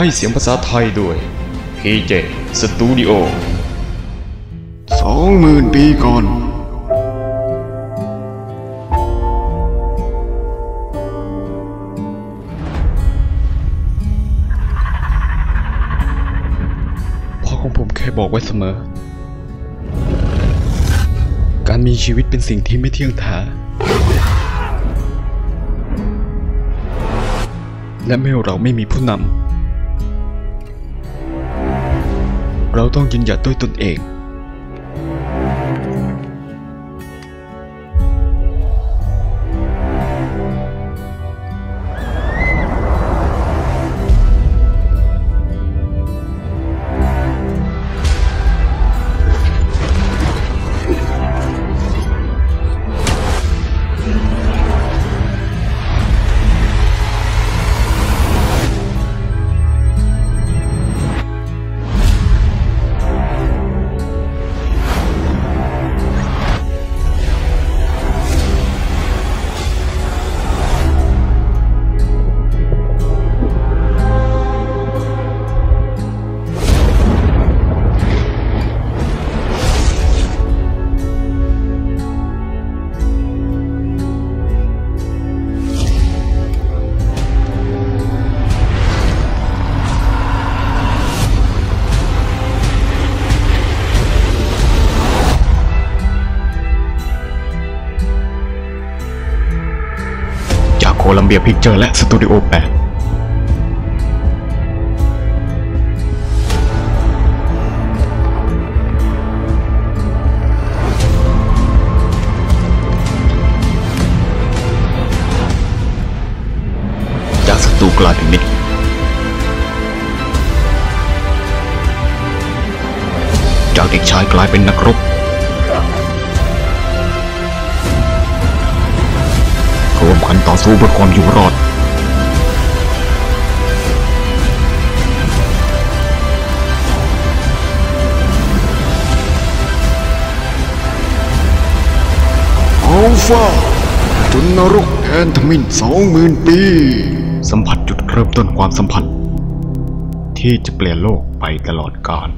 ให้เสียงภาษาไทยด้วย PJ Studio สองหมื่นปีก่อนพ่อของผมเคยบอกไว้เสมอ การมีชีวิตเป็นสิ่งที่ไม่เที่ยงแท้และเมื่อเราไม่มีผู้นำ เราต้องยืนหยัดด้วยตนเอง ลัมเบียพิกเจอร์และสตูดิโอ8จากศัตรูกลายเป็นมิตรจากเด็กชายกลายเป็นนักรบ รวมกันต่อสู้เพื่อความอยู่รอด อัลฟาจนนรกแทนทมินสองหมื่นปี สัมผัสจุดเริ่มต้นความสัมพันธ์ ที่จะเปลี่ยนโลกไปตลอดกาล